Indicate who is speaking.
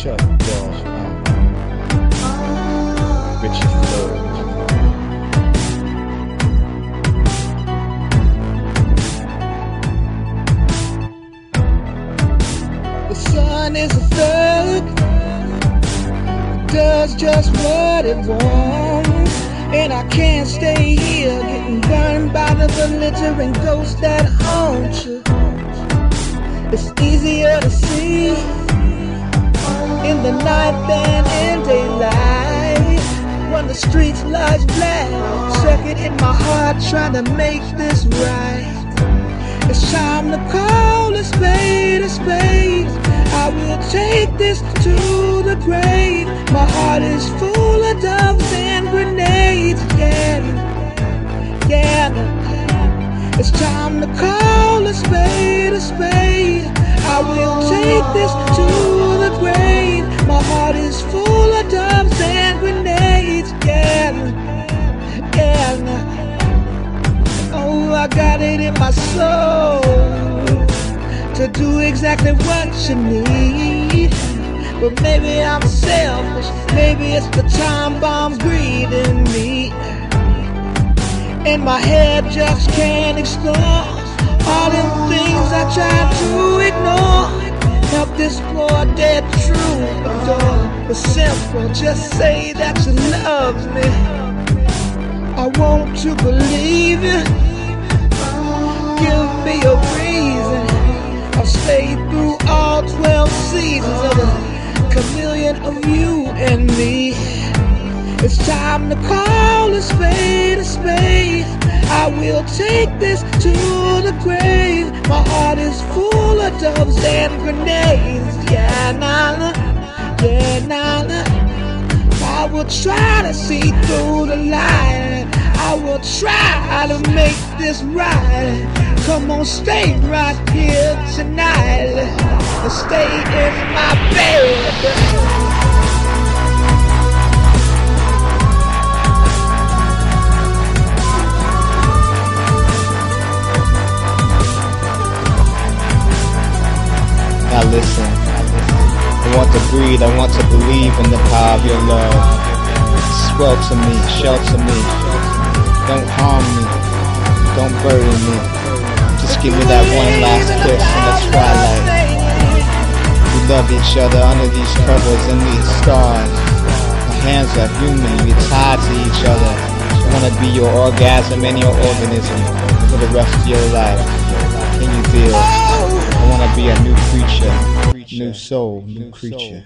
Speaker 1: Chuk Dev, um, Rychie Floyd.
Speaker 2: The sun is a thug, does just what it wants. And I can't stay here getting burned by the belligerent ghost that haunts you. It's easier to see in the night than in daylight. When the streets lies black, circuit in my heart trying to make this right. It's time to call a spade a spade. I will take this to the grave. My heart is full of doves and grenades. Yeah, yeah. It's time to call a spade a spade. I will take this to I got it in my soul to do exactly what you need. But maybe I'm selfish. Maybe it's the time bombs breathing me. And my head just can't explore all the things I try to ignore. Help this poor dead troubadour. But simple, just say that you love me. I want to believe you. Time to call a spade a spade. I will take this to the grave. My heart is full of doves and grenades. Yeah, Nana. Yeah, Nana. I will try to see through the light. I will try to make this right. Come on, stay right here tonight. Stay in my bed.
Speaker 1: Listen, I want to breathe, I want to believe in the power of your love. Swelter me, shelter me, don't harm me, don't burden me. Just give me that one last kiss in the twilight. We love each other under these covers and these stars. Our hands are human, we're tied to each other. I wanna be your orgasm and your organism for the rest of your life. Can you feel? Be a new creature, new soul, new creature.